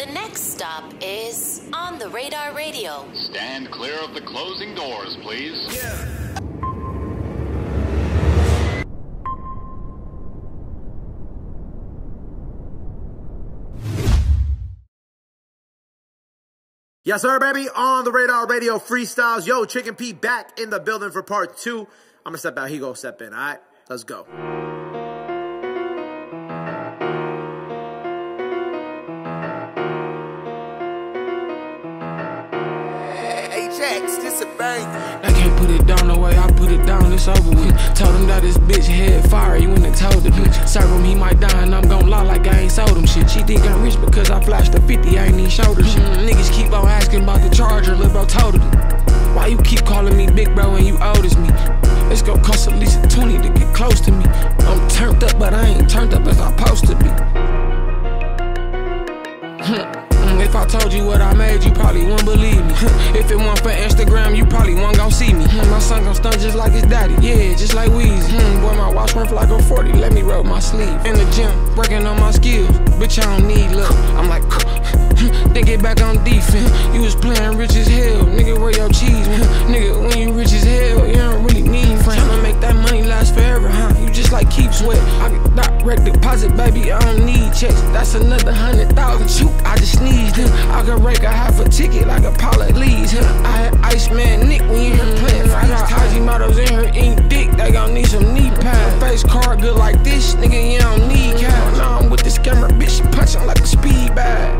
The next stop is On the Radar Radio. Stand clear of the closing doors, please. Yes, sir, baby. On the radar radio freestyles. Yo, Chicken P back in the building for part two. I'm gonna step out. He go step in. All right, let's go. Ajax, this a bang. I can't put it down the way I put it down, it's over with. Told him that this bitch head fire, you wouldn't have told the bitch. Serve him, he might die, and I'm gon' lie like I ain't sold him shit. She think I'm rich because I flashed a 50, I ain't need shoulder shit. Mm-hmm. Niggas keep on asking about the charger, lil' bro told it. Why you keep calling me big bro when you old as me? It's gon' cost at least a 20 to get close to me. I'm turned up, but I ain't turned up as I supposed told you what I made, you probably wouldn't believe me. If it weren't for Instagram, you probably won't gon' see me. My son gon' stunt just like his daddy, yeah, just like Weezy. Boy, my watch worth like a 40, let me rub my sleeve. In the gym, working on my skills, bitch, I don't need look. I'm like, then get back on defense. You was playing rich as hell, nigga, where your cheese went? Nigga, when you rich as hell, you don't really need friends. Tryna make that money last forever, huh? You just like keep sweat. I get direct deposit, baby, I don't need checks. That's another hundred thousand. Could rake a half a ticket like a Paula Lee's. Huh? I had Iceman Nick when you here playing. I got models in here eating dick. They gon' need some knee pads. Face card good like this, nigga, you don't need cash. Now I'm with this camera, bitch, punching like a speed bag.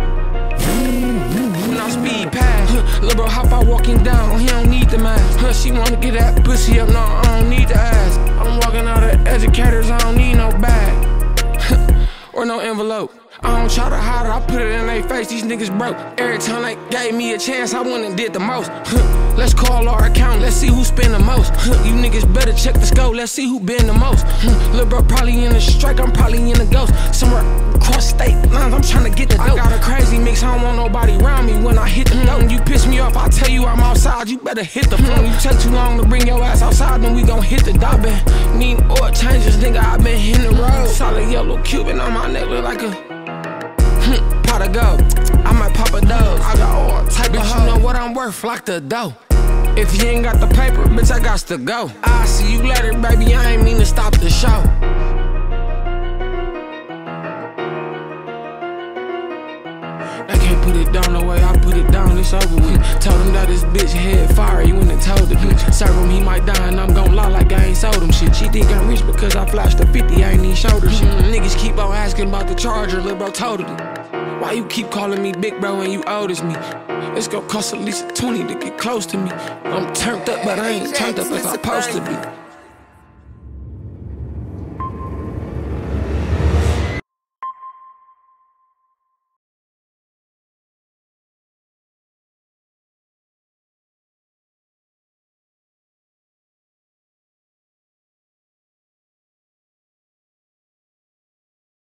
When I speed past, huh, lil' bro hop out walking down, he don't need the mask. Huh, she wanna get that pussy up, no, I don't need the ass. I'm walking out of educators, I don't need no bag. Don't try to hide it, I put it in their face, these niggas broke. Every time they gave me a chance, I went and did the most. Huh, Let's call our account, let's see who spend the most. Huh, You niggas better check the scope, let's see who been the most. Huh, Lil' bro probably in the strike, I'm probably in the ghost. Somewhere cross state lines, I'm trying to get the dope. I got a crazy mix, I don't want nobody around me when I hit the dope. You piss me off, I tell you I'm outside, you better hit the phone. You take too long to bring your ass outside, then we gon' hit the dot band. Need oil changes, nigga, I been hitting the road. Solid yellow Cuban on my neck, look like a gold. I might pop a dose. I got all type of you know what I'm worth, like the dough. If you ain't got the paper, bitch, I got to go. I see you later, baby. I ain't mean to stop the show. I can't put it down the way I put it down, it's over with. Told him that this bitch head fire, you wouldn't have told the bitch. Serve him, he might die, and I'm gon' lie like I ain't sold him shit. She think I'm rich because I flashed the 50, I ain't need shoulder shit. Mm-hmm. Niggas keep on asking about the charger, lil' bro told it. Why you keep calling me big bro when you old as me? It's gonna cost at least 20 to get close to me. I'm turned up, but I ain't turned up as I'm supposed to be.